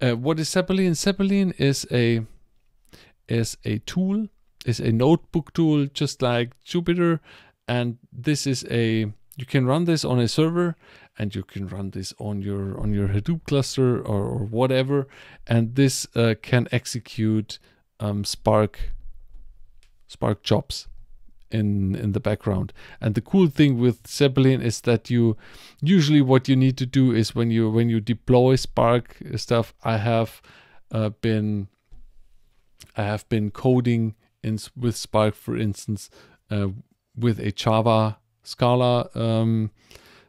uh, what is Zeppelin? Zeppelin is a is a tool, is a notebook tool, just like Jupyter, and this is a you can run this on a server and you can run this on your on your Hadoop cluster or, or whatever, and this uh, can execute um, Spark Spark jobs in in the background. And the cool thing with Zeppelin is that you usually what you need to do is when you when you deploy Spark stuff. I have uh, been I have been coding in with Spark, for instance, uh, with a Java Scala um,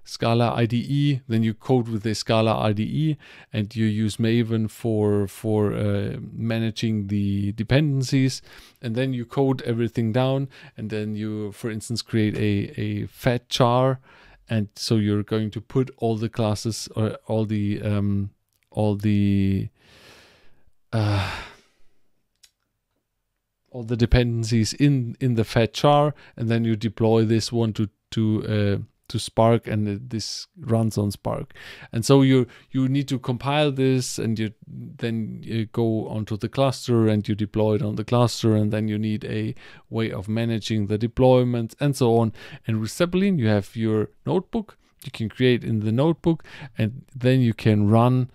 Scala IDE. Then you code with a Scala IDE, and you use Maven for for uh, managing the dependencies. And then you code everything down, and then you, for instance, create a a fat jar. And so you're going to put all the classes or all the um, all the uh, all the dependencies in in the fat jar, and then you deploy this one to to uh, to Spark and this runs on Spark. And so you you need to compile this and you then you go onto the cluster and you deploy it on the cluster and then you need a way of managing the deployment and so on. And with Zeppelin you have your notebook you can create in the notebook and then you can run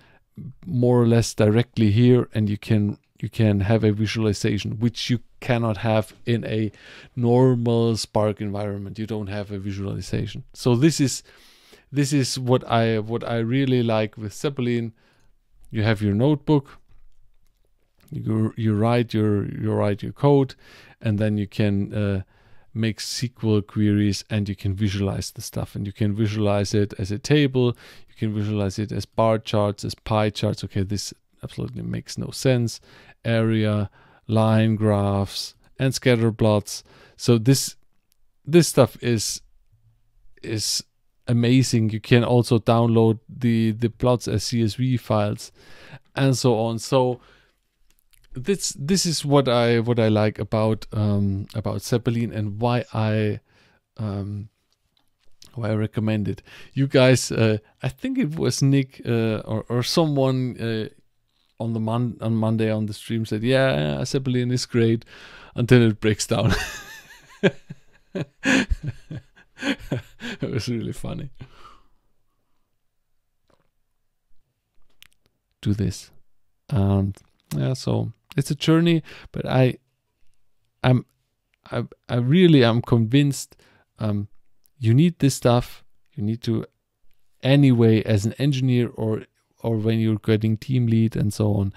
more or less directly here and you can you can have a visualization which you cannot have in a normal spark environment. You don't have a visualization. So this is this is what i what i really like with zeppelin. You have your notebook you you write your you write your code and then you can uh, make SQL queries and you can visualize the stuff. And you can visualize it as a table you can visualize it as bar charts as pie charts. Okay this absolutely makes no sense. Area line graphs and scatter plots. So this this stuff is is amazing. You can also download the the plots as csv files and so on. So this this is what i what i like about um about zeppelin and why i um why I recommend it. You guys, uh, I think it was Nick uh, or or someone uh, on the mon- on Monday on the stream said, "Yeah, Zeppelin is great," until it breaks down. it was really funny. Do this, and yeah, so it's a journey, but I, I'm, I, I really am convinced. Um, you need this stuff. You need to, anyway, as an engineer or or when you're getting team lead and so on.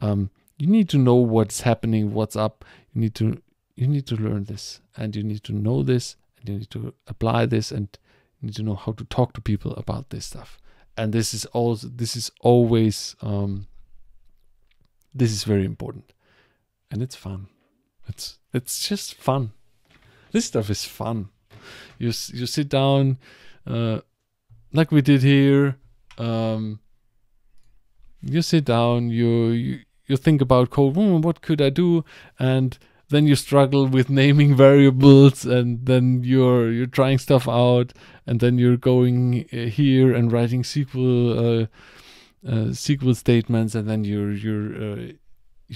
Um, you need to know what's happening, what's up. You need to you need to learn this, and you need to know this, and you need to apply this, and you need to know how to talk to people about this stuff. And this is also this is always um, this is very important, and it's fun. It's it's just fun. This stuff is fun. You you sit down, uh, like we did here. Um, you sit down, you you, you think about code. Hmm, what could I do? And then you struggle with naming variables, and then you're you're trying stuff out, and then you're going uh, here and writing SQL uh, uh, SQL statements, and then you're you're uh,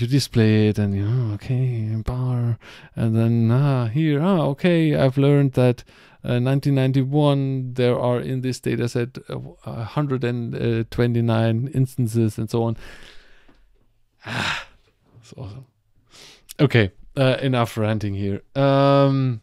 you display it, and you know, okay bar, and then ah here ah okay I've learned that. 1991 uh, there are in this data set uh, 129 instances and so on ah, that's awesome okay uh, enough ranting here um,